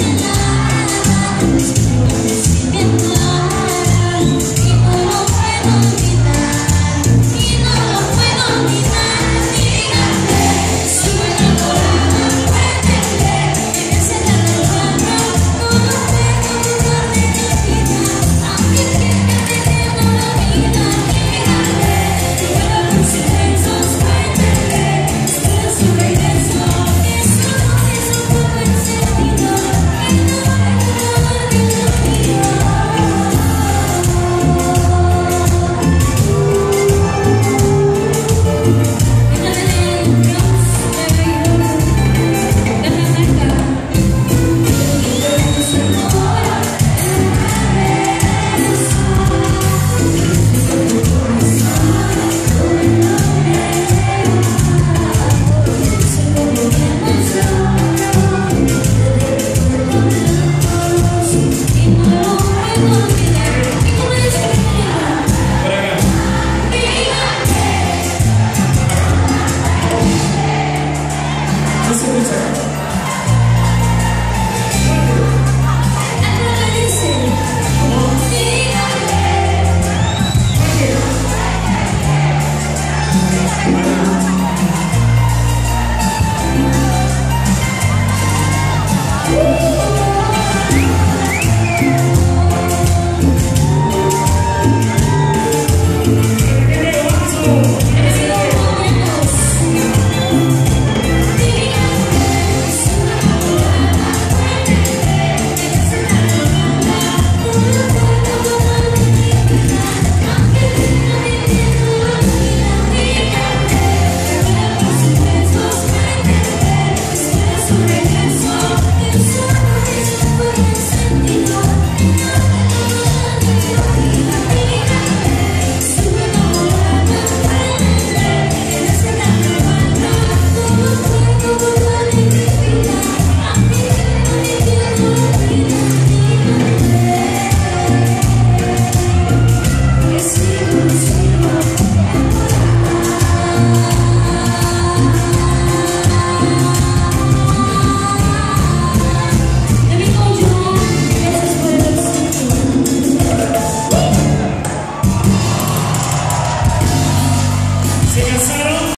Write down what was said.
Sing